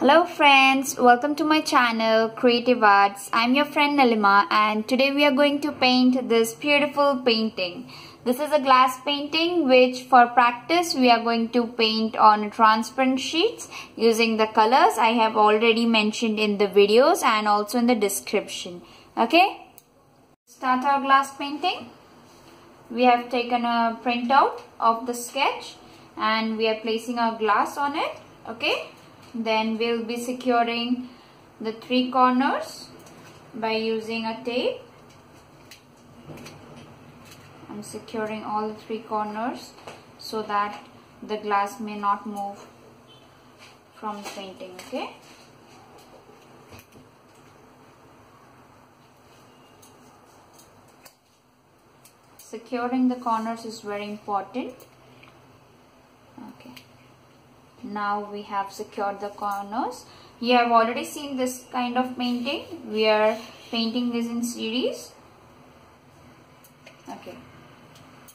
Hello friends, welcome to my channel Creative Arts. I'm your friend Nalima and today we are going to paint this beautiful painting. This is a glass painting which for practice we are going to paint on transparent sheets using the colors I have already mentioned in the videos and also in the description. Okay, start our glass painting. We have taken a printout of the sketch and we are placing our glass on it. Okay then we'll be securing the three corners by using a tape. I'm securing all the three corners so that the glass may not move from the painting okay? Securing the corners is very important now we have secured the corners. You have already seen this kind of painting. We are painting this in series. Okay.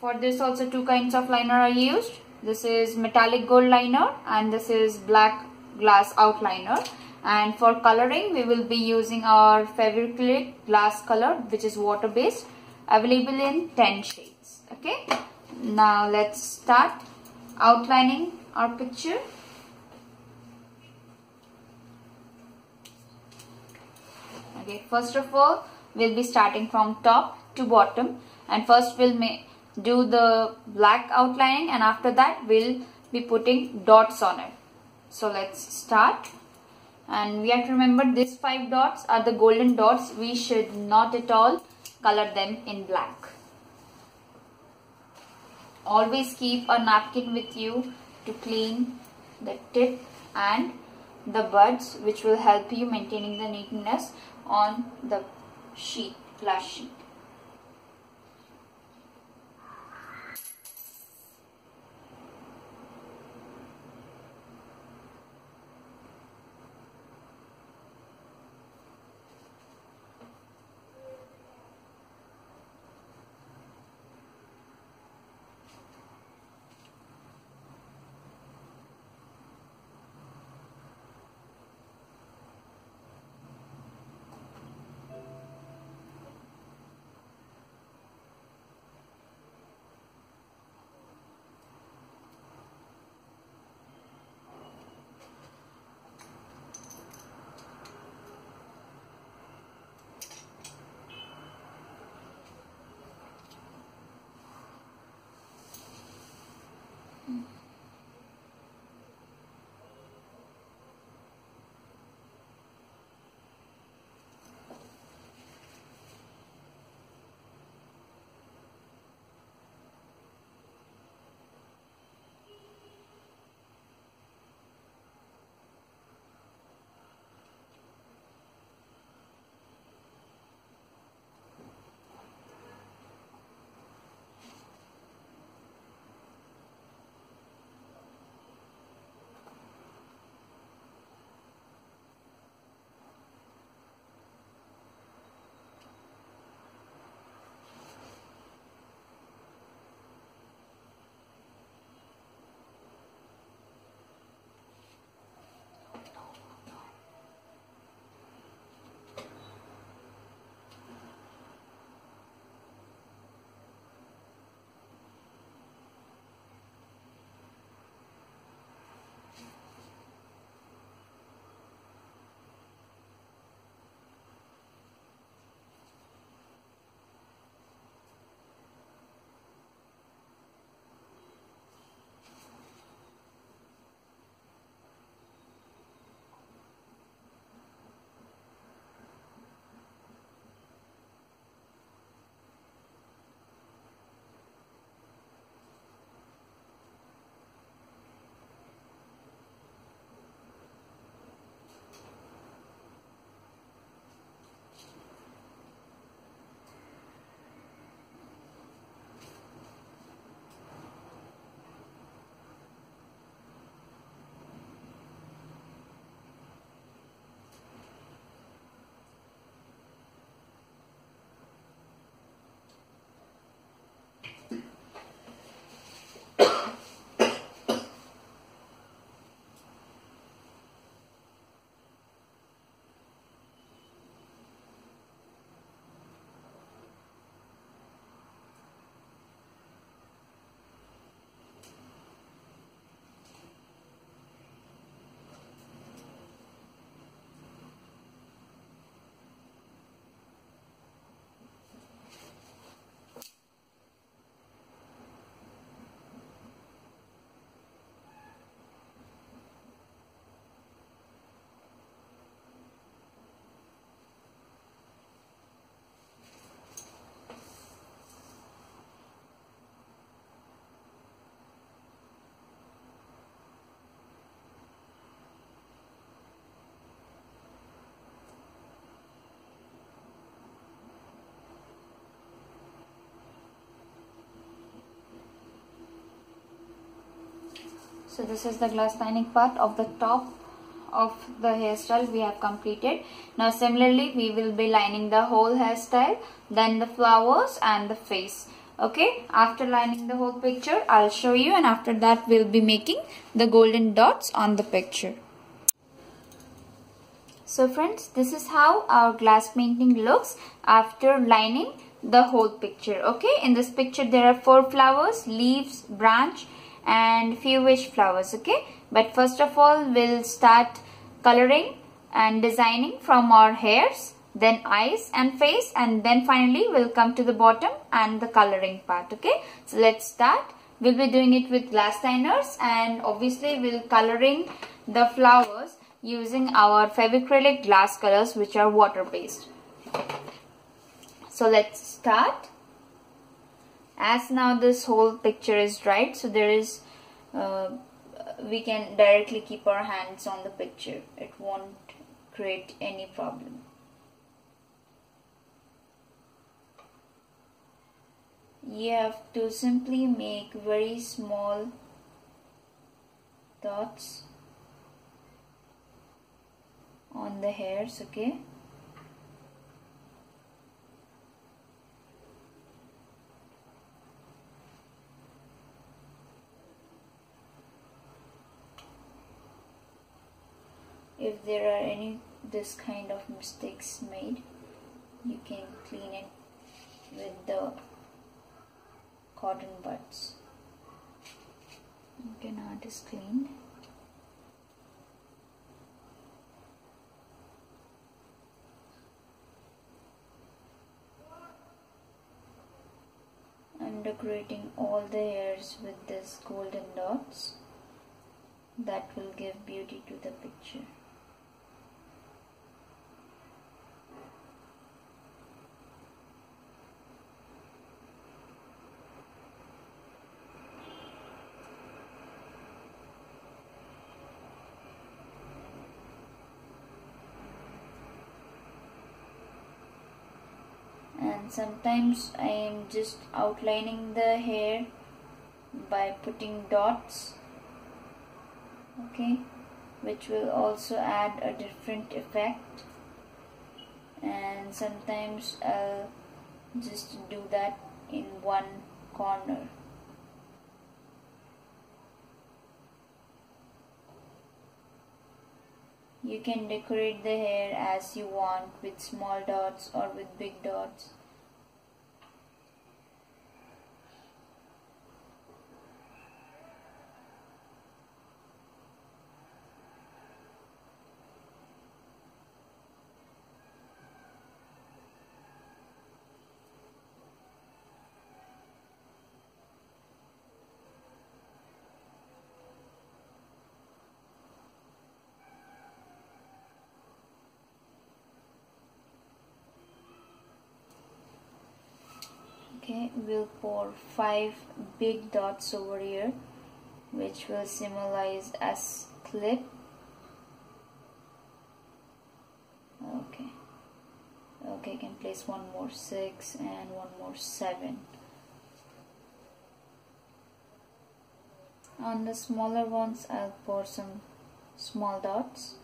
For this also two kinds of liner are used. This is metallic gold liner and this is black glass outliner. And for coloring we will be using our favorite glass color which is water based available in 10 shades. Okay. Now let's start outlining our picture okay first of all we'll be starting from top to bottom. And first we'll do the black outlining and after that we'll be putting dots on it. So let's start. And we have to remember these five dots are the golden dots. We should not at all color them in black. Always keep a napkin with you to clean the tip and the buds which will help you maintaining the neatness on the sheet, glass sheet. So this is the glass lining part of the top of the hairstyle we have completed. Now similarly we will be lining the whole hairstyle then the flowers and the face. Okay? After lining the whole picture I'll show you and after that we'll be making the golden dots on the picture. So friends this is how our glass painting looks after lining the whole picture. Okay? In this picture there are four flowers leaves branch and few wish flowers okay? But first of all we'll start coloring and designing from our hairs then eyes and face and then finally we'll come to the bottom and the coloring part okay? So let's start. We'll be doing it with glass liners and obviously we'll coloring the flowers using our Fevicrylic glass colors which are water based so let's start as now this whole picture is dried so there is uh, we can directly keep our hands on the picture. It won't create any problem. You have to simply make very small dots on the hairs okay if there are any this kind of mistakes made you can clean it with the cotton buds. Now it is cleaned I'm decorating all the hairs with this golden dots that will give beauty to the picture and sometimes I am just outlining the hair by putting dots okay which will also add a different effect. And sometimes I'll just do that in one corner. You can decorate the hair as you want with small dots or with big dots okay we'll pour five big dots over here which will symbolize as clip. Okay. Okay can place one more six and one more seven. On the smaller ones I'll pour some small dots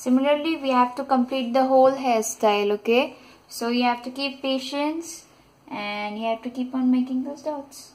Similarly, we have to complete the whole hairstyle, okay? So you have to keep patience and you have to keep on making those dots.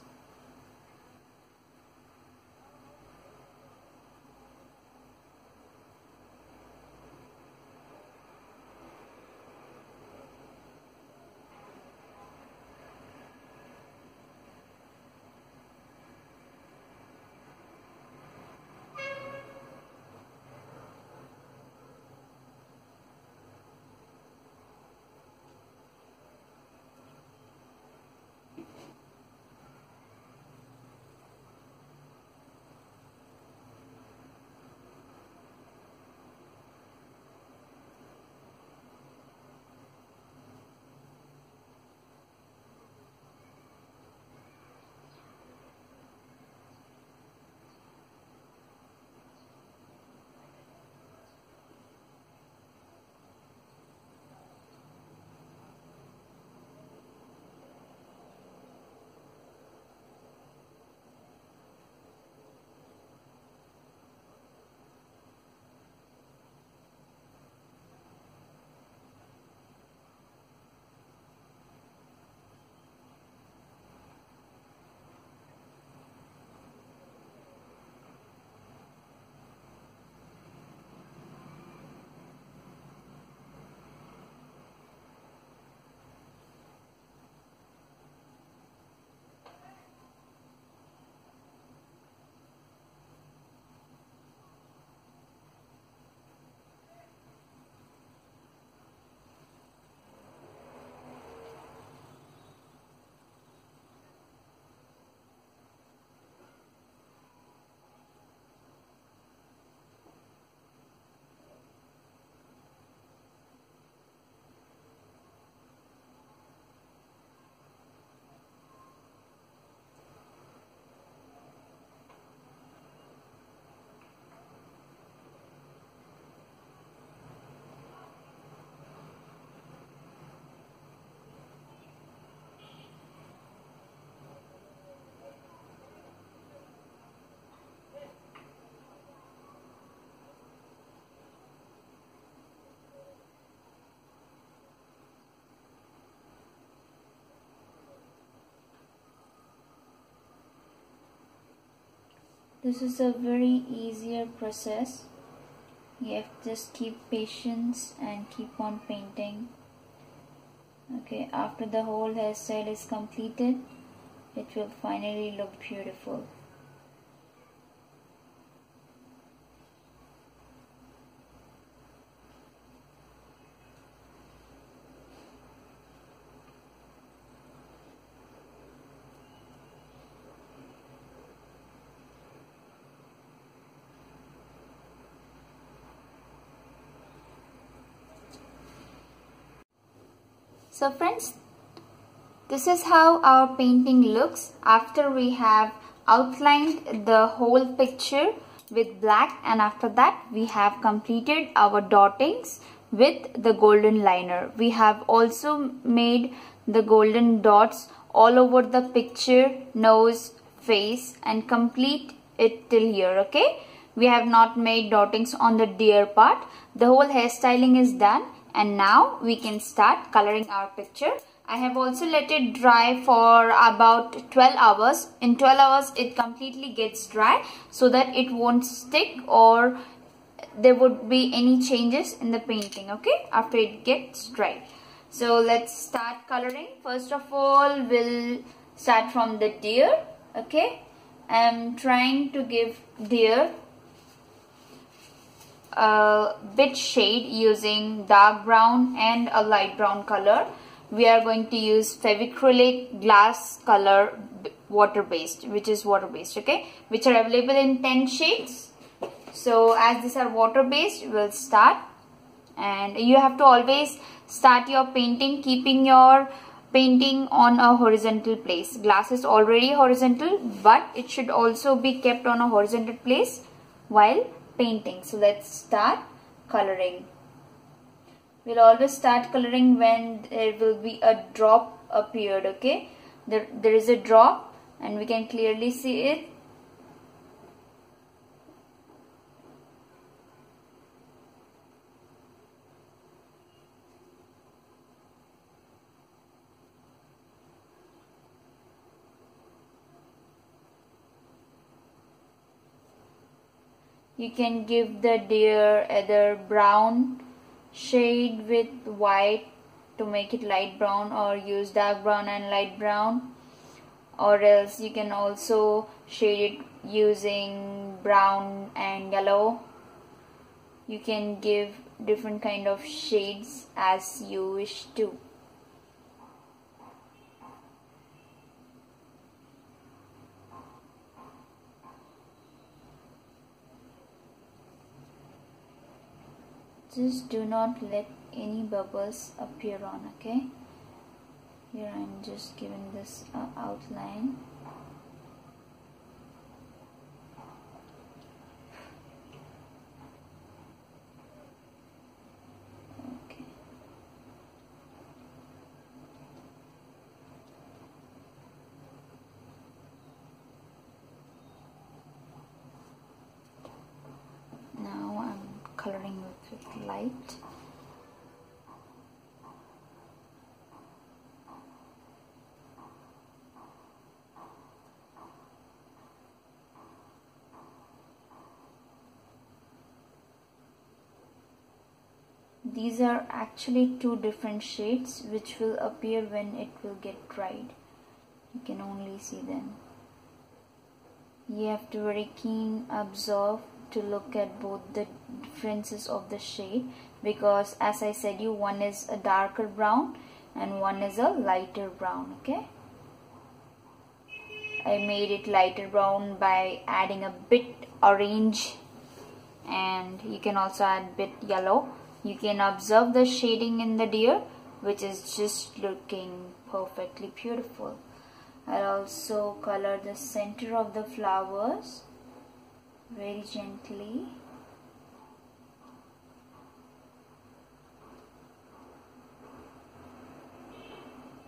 This is a very easier process. You have to just keep patience and keep on painting. Okay after the whole hairstyle is completed it will finally look beautiful So friends, this is how our painting looks after we have outlined the whole picture with black and after that we have completed our dottings with the golden liner. We have also made the golden dots all over the picture, nose, face and complete it till here okay. We have not made dottings on the deer part. The whole hairstyling is done and now we can start coloring our picture. I have also let it dry for about 12 hours. In 12 hours it completely gets dry so that it won't stick or there would be any changes in the painting okay after it gets dry. So let's start coloring. First of all we'll start from the deer okay. I'm trying to give deer a bit shade using dark brown and a light brown color. We are going to use Fevicrylic glass color water based which is water based okay which are available in 10 shades. So as these are water based we'll start and you have to always start your painting keeping your painting on a horizontal place. Glass is already horizontal but it should also be kept on a horizontal place while painting. So let's start coloring. We'll always start coloring when there will be a drop appeared, okay? There, there is a drop and we can clearly see it. You can give the deer either brown shade with white to make it light brown or use dark brown and light brown. Or else you can also shade it using brown and yellow. You can give different kind of shades as you wish to just do not let any bubbles appear on okay? Here I'm just giving this uh, outline. Okay. Now I'm coloring with light. These are actually two different shades which will appear when it will get dried. You can only see them. You have to very keen observe to look at both the differences of the shade because as I said you one is a darker brown and one is a lighter brown okay? I made it lighter brown by adding a bit orange and you can also add bit yellow. You can observe the shading in the deer which is just looking perfectly beautiful. I'll also color the center of the flowers very gently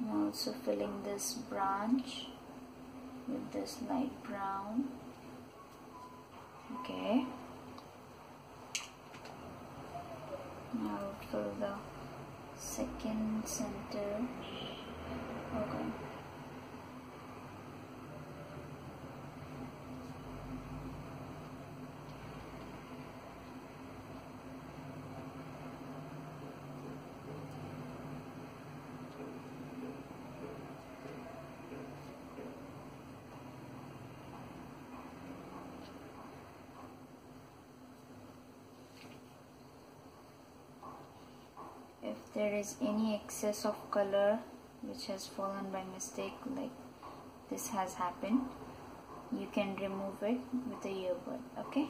I'm also filling this branch with this light brown. Okay. Now fill the second center. Okay if there is any excess of color which has fallen by mistake like this has happened you can remove it with a earbud okay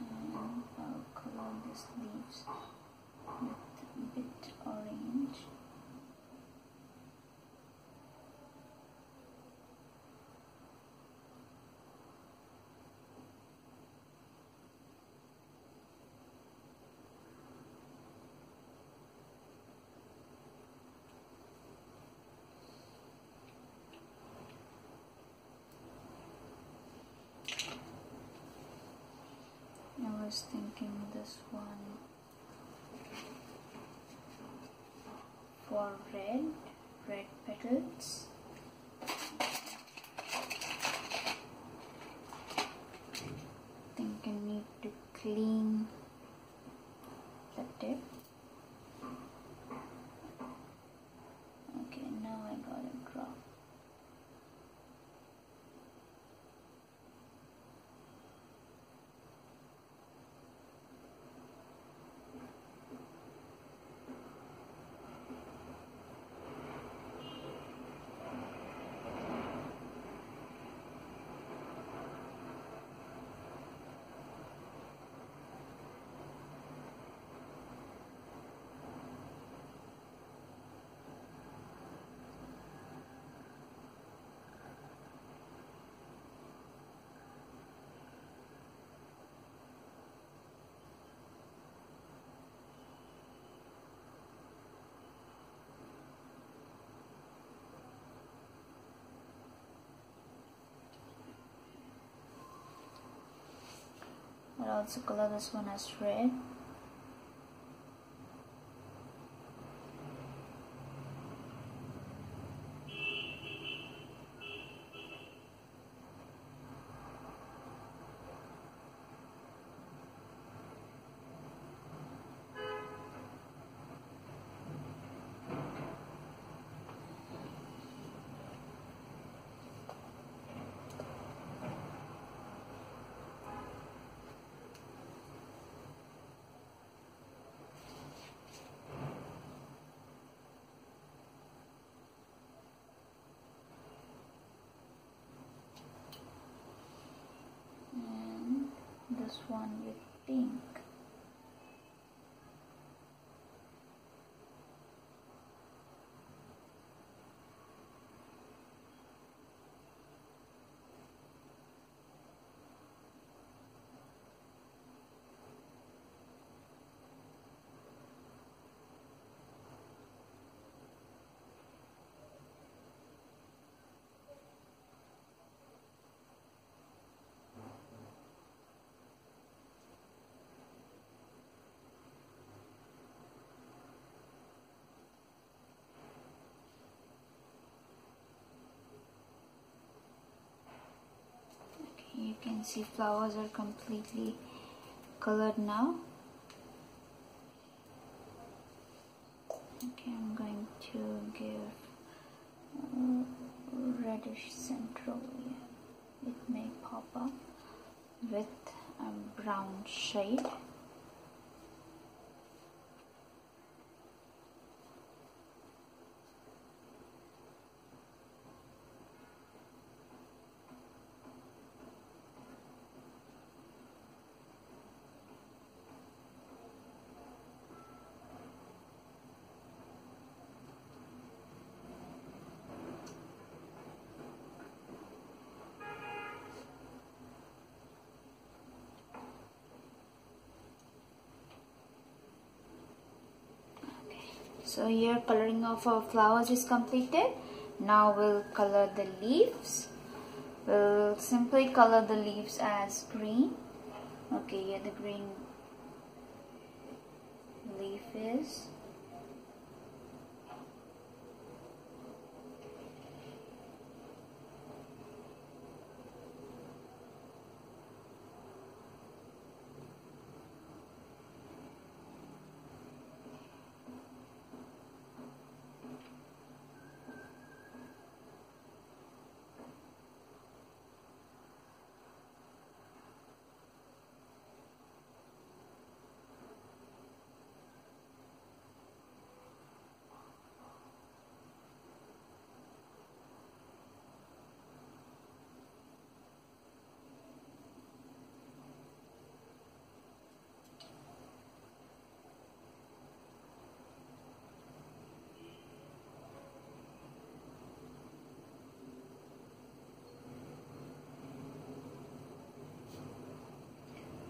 and I'll color these leaves with a bit orange I was thinking this one for red, red petals. think I need to clean the tip. Okay, now I got it draw. I'll also color this one as red one with pink. Okay, you can see flowers are completely colored now. Okay, I'm going to give reddish central. It may pop up with a brown shade. So here coloring of our flowers is completed. Now we'll color the leaves. We'll simply color the leaves as green. Okay here the green leaf is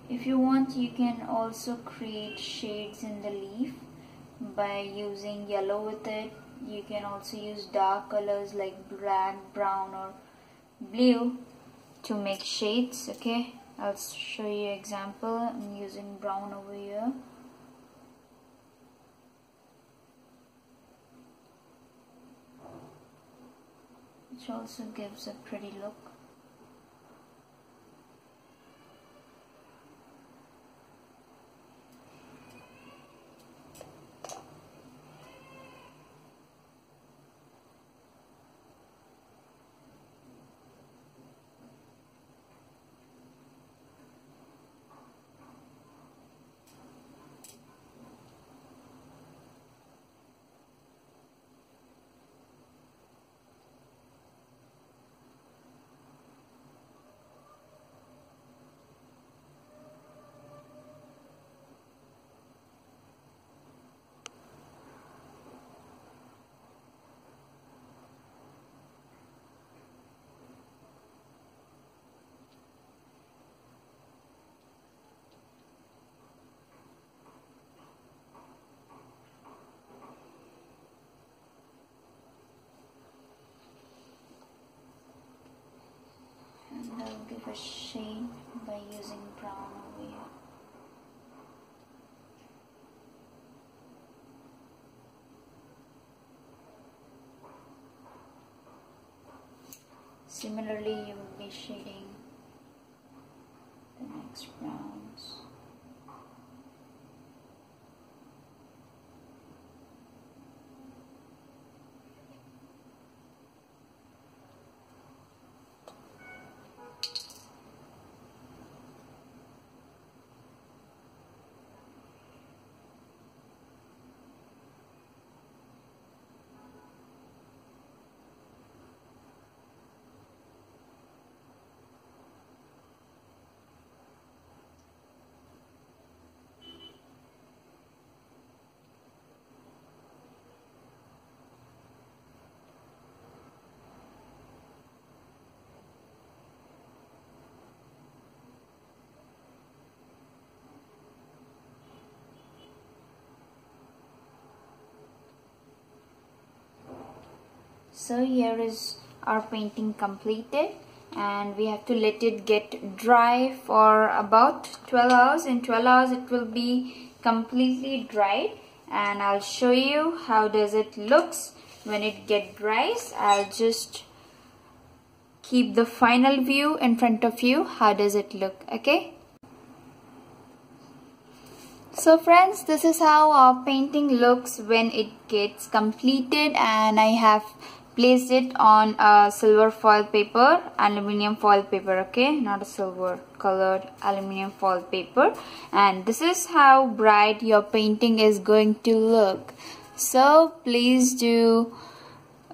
if you want you can also create shades in the leaf by using yellow with it. You can also use dark colors like black brown or blue to make shades okay? I'll show you example. I'm using brown over here. Which also gives a pretty look give a shade by using brown over here. Similarly, you will be shading so here is our painting completed and we have to let it get dry for about 12 hours. In 12 hours it will be completely dried and I'll show you how does it looks when it get dries. I'll just keep the final view in front of you how does it look okay? So friends this is how our painting looks when it gets completed and I have placed it on a silver foil paper aluminium foil paper okay? Not a silver colored aluminium foil paper. And this is how bright your painting is going to look. So please do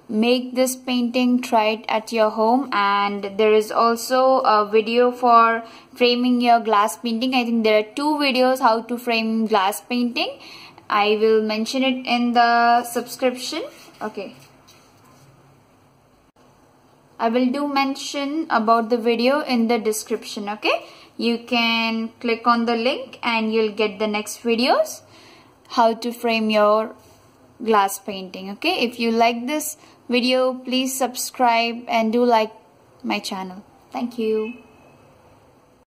make this painting try it at your home. And there is also a video for framing your glass painting. I think there are two videos how to frame glass painting. I will mention it in the subscription. Okay I will do mention about the video in the description okay? You can click on the link and you'll get the next videos. How to frame your glass painting okay? If you like this video please subscribe and do like my channel. Thank you